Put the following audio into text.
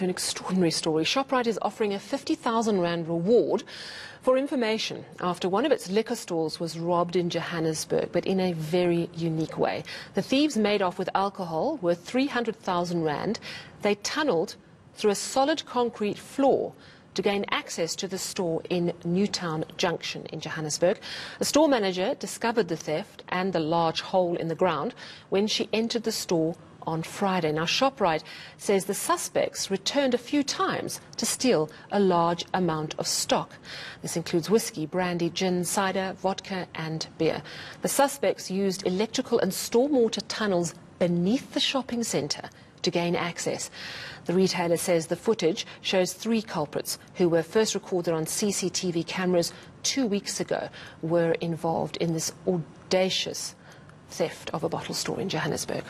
to an extraordinary story. Shoprite is offering a 50,000 Rand reward for information after one of its liquor stores was robbed in Johannesburg, but in a very unique way. The thieves made off with alcohol worth 300,000 Rand. They tunneled through a solid concrete floor to gain access to the store in Newtown Junction in Johannesburg. A store manager discovered the theft and the large hole in the ground when she entered the store on Friday. Now, Shoprite says the suspects returned a few times to steal a large amount of stock. This includes whiskey, brandy, gin, cider, vodka, and beer. The suspects used electrical and stormwater tunnels beneath the shopping centre to gain access. The retailer says the footage shows three culprits who were first recorded on CCTV cameras two weeks ago were involved in this audacious theft of a bottle store in Johannesburg.